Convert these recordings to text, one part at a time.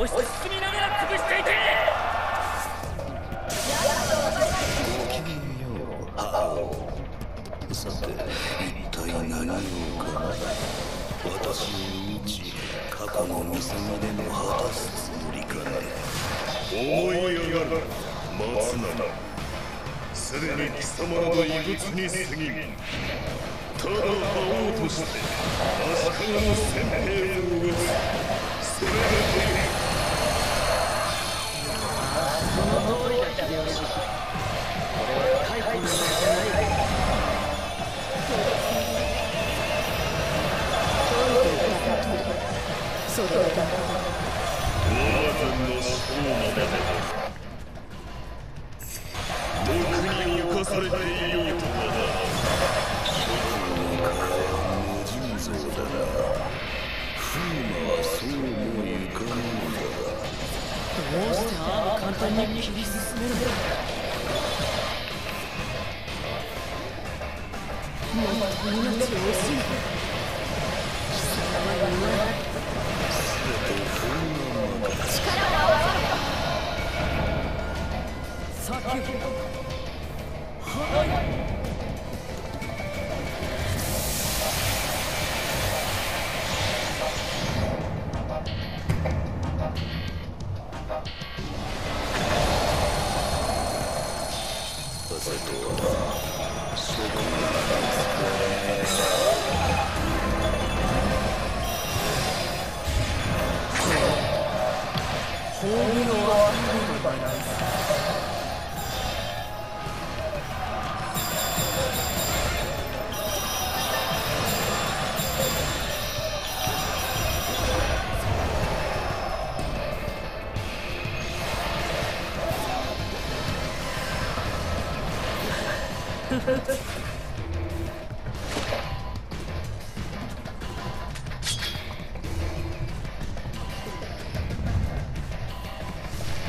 押し進みながら潰していけさて一体何をかな私を討ち過去の見せ場でも果たすつもりかね思い。上がる待つなすでに貴様らの異物に過ぎんただ覇王として足利の先兵を討つ。それだけ風魔はそうもいかぬのだどうしてああ簡単に切り進めるんださっき風ホームのアリーブとかになるかな。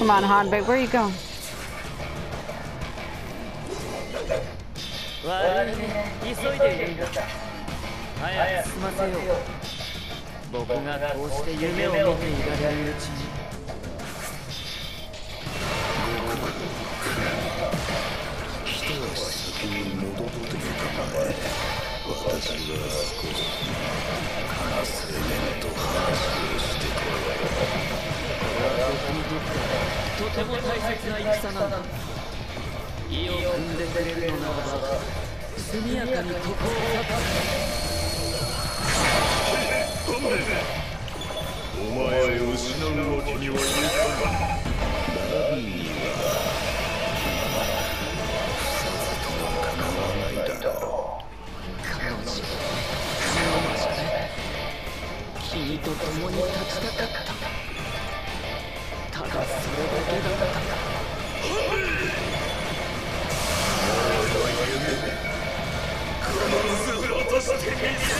Come on, Hanbei, where are you going? 悪いね急いでいるんだ早く済ませよう僕がこうして夢を見ていられるうちに一足先に戻ってきたまえ私は少しカナ青年と話をしてこ僕にとても大切な戦なんだ。意を組んでくれるのならば速やかにここをお前を失うわけにはいかんラ君と共に立ちたかった。ただそれだけだった。必ず落としてみせる。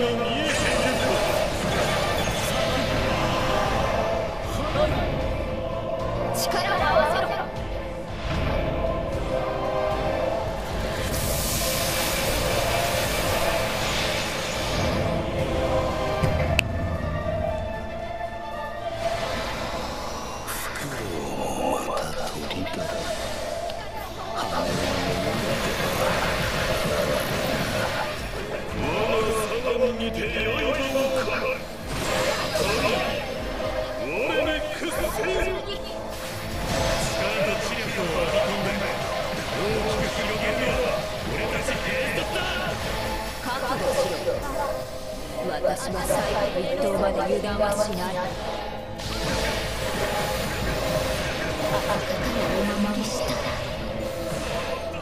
また鳥だ我が相模にて刃をかる我ネックスセール力と知力を浴び込んで大きく広げるのは俺たち兵だった覚悟しろ。私は最後の一投まで油断はしない。お守りした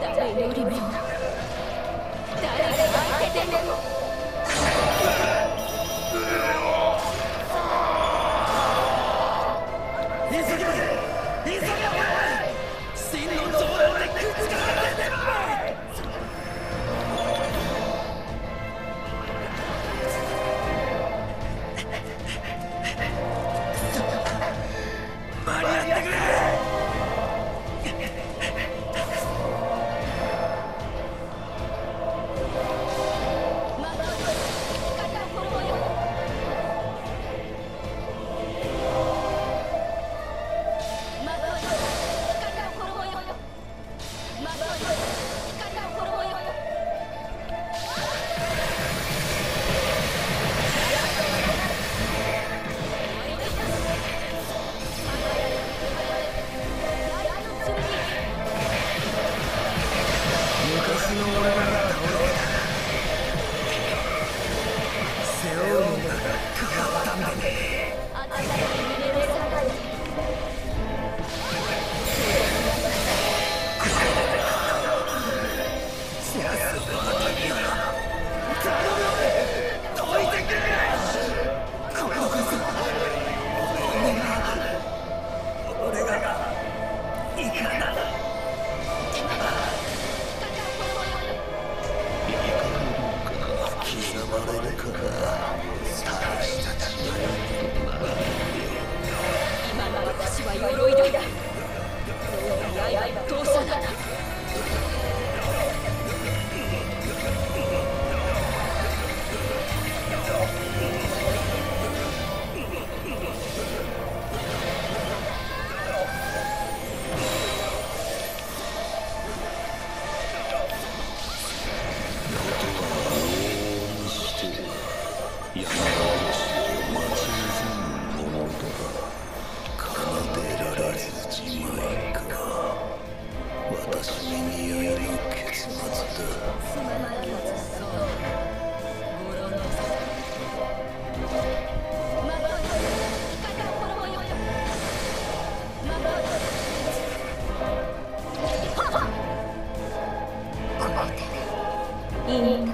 誰よりも。誰が相手でも。いいんだ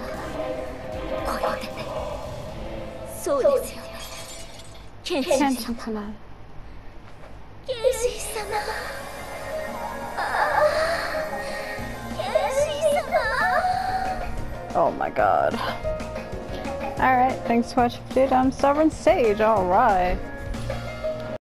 これでそうですよね剣心 Can't 様 come on. 剣心様ああ剣心様 Oh my god. Alright, thanks for watching, dude. I'm Sovereign Sage. Alright.